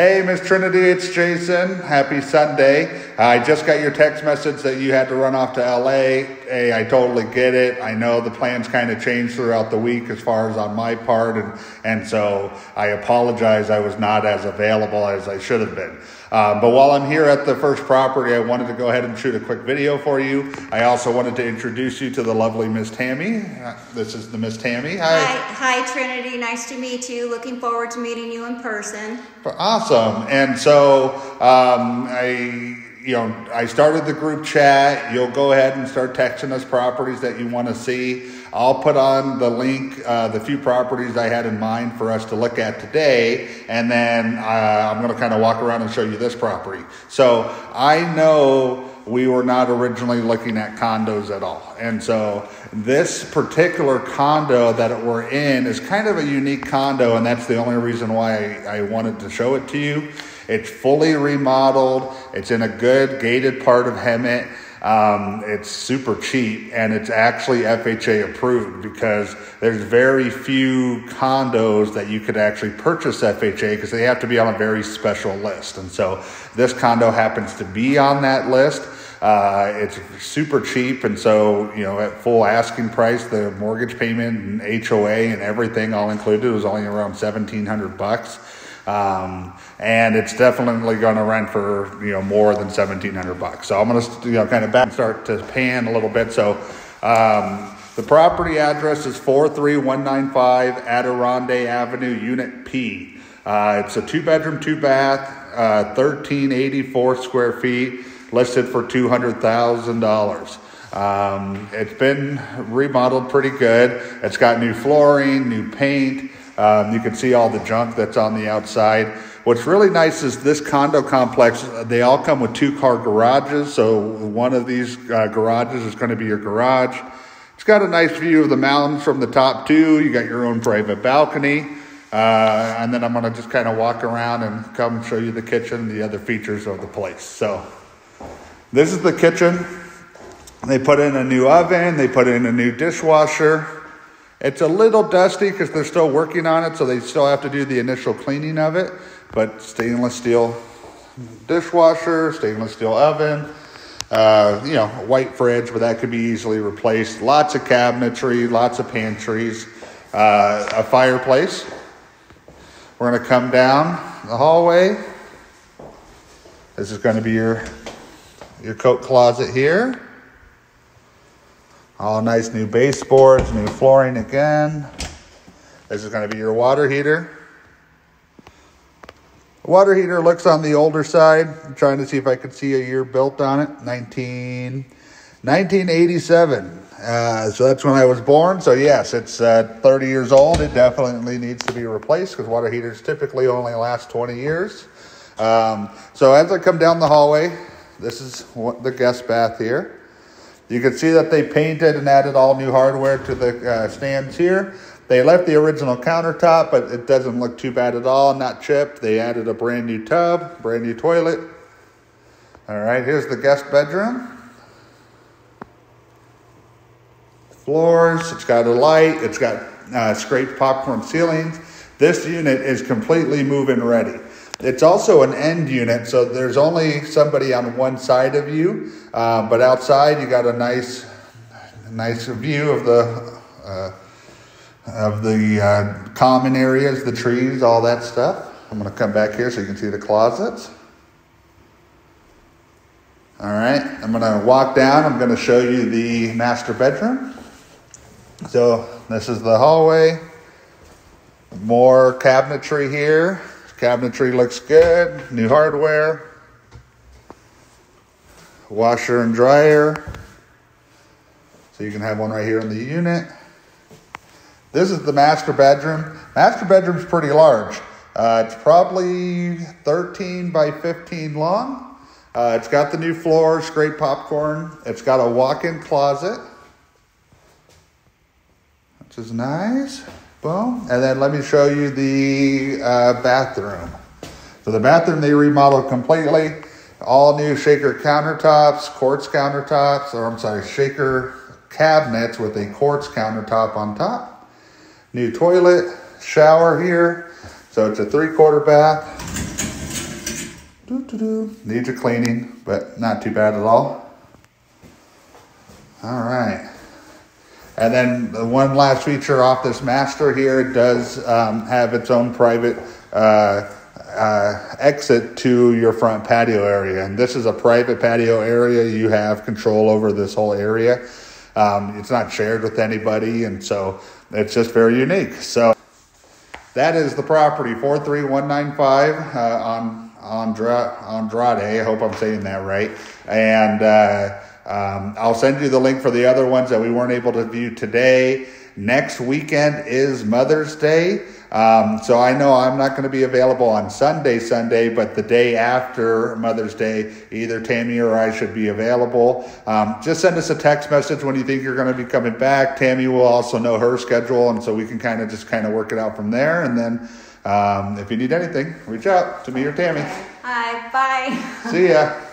Hey, Miss Trinitie, it's Jason. Happy Sunday. I just got your text message that you had to run off to LA. Hey, I totally get it. I know the plans kind of changed throughout the week as far as on my part, and, and so I apologize I was not as available as I should have been. Um, but while I'm here at the first property, I wanted to go ahead and shoot a quick video for you. I also wanted to introduce you to the lovely Miss Tammy. Uh, this is the Miss Tammy. Hi. Hi, hi, Trinitie. Nice to meet you. Looking forward to meeting you in person. Awesome. And so um, I you know, I started the group chat. You'll go ahead and start texting us properties that you want to see. I'll put on the link, uh, the few properties I had in mind for us to look at today, and then uh, I'm going to kind of walk around and show you this property. So I know we were not originally looking at condos at all. And so this particular condo that we're in is kind of a unique condo, and that's the only reason why I, I wanted to show it to you. It's fully remodeled. It's in a good gated part of Hemet. Um, it's super cheap and it's actually FHA approved because there's very few condos that you could actually purchase FHA because they have to be on a very special list. And so this condo happens to be on that list. Uh, it's super cheap, and so you know at full asking price, the mortgage payment and HOA and everything all included was only around seventeen hundred bucks. Um, and it's definitely going to rent for you know more than seventeen hundred bucks. So I'm going to you know kind of back start to pan a little bit. So um, the property address is four three one nine five Adirondack Avenue, Unit P. Uh, it's a two bedroom, two bath, uh, thirteen eighty four square feet, listed for two hundred thousand dollars. Um, it's been remodeled pretty good. It's got new flooring, new paint. Um, you can see all the junk that's on the outside. What's really nice is this condo complex, they all come with two car garages. So one of these uh, garages is going to be your garage. It's got a nice view of the mountains from the top too. You got your own private balcony. Uh, and then I'm going to just kind of walk around and come show you the kitchen, and the other features of the place. So this is the kitchen. They put in a new oven. They put in a new dishwasher. It's a little dusty because they're still working on it, so they still have to do the initial cleaning of it. But stainless steel dishwasher, stainless steel oven, uh, you know, white fridge, but that could be easily replaced. Lots of cabinetry, lots of pantries, uh, a fireplace. We're going to come down the hallway. This is going to be your your coat closet here. All nice new baseboards, new flooring again. This is going to be your water heater. Water heater looks on the older side. I'm trying to see if I could see a year built on it. 19, 1987. Uh, so that's when I was born. So yes, it's uh, 30 years old. It definitely needs to be replaced because water heaters typically only last 20 years. Um, so as I come down the hallway, this is what the guest bath here. You can see that they painted and added all new hardware to the uh, stands here. They left the original countertop, but it doesn't look too bad at all, not chipped. They added a brand new tub, brand new toilet. All right, here's the guest bedroom. Floors, it's got a light, it's got uh, scraped popcorn ceilings. This unit is completely move-in ready. It's also an end unit, so there's only somebody on one side of you, uh, but outside you got a nice, nice view of the uh, of the uh, common areas, the trees, all that stuff. I'm going to come back here so you can see the closets. All right, I'm going to walk down. I'm going to show you the master bedroom. So this is the hallway. More cabinetry here. Cabinetry looks good. New hardware. Washer and dryer. So you can have one right here in the unit. This is the master bedroom. Master bedroom's pretty large. Uh, it's probably 13 by 15 long. Uh, it's got the new floors, great popcorn. It's got a walk-in closet, which is nice. Boom. And then let me show you the uh, bathroom. So the bathroom they remodeled completely. All new shaker countertops, quartz countertops, or I'm sorry, shaker cabinets with a quartz countertop on top. New toilet, shower here. So it's a three quarter bath. Doo-doo-doo. Needs a cleaning, but not too bad at all. All right. And then the one last feature off this master here, does um, have its own private uh, uh, exit to your front patio area. And this is a private patio area. You have control over this whole area. Um, it's not shared with anybody, and so it's just very unique. So that is the property 43195 uh, on Andra, Andrade. I hope I'm saying that right. And uh, um, I'll send you the link for the other ones that we weren't able to view today. Next weekend is Mother's Day. Um, so I know I'm not going to be available on Sunday, Sunday, but the day after Mother's Day, either Tammy or I should be available. Um, just send us a text message when you think you're going to be coming back. Tammy will also know her schedule, and so we can kind of just kind of work it out from there. And then um, if you need anything, reach out to me or Tammy. Hi, bye. See ya.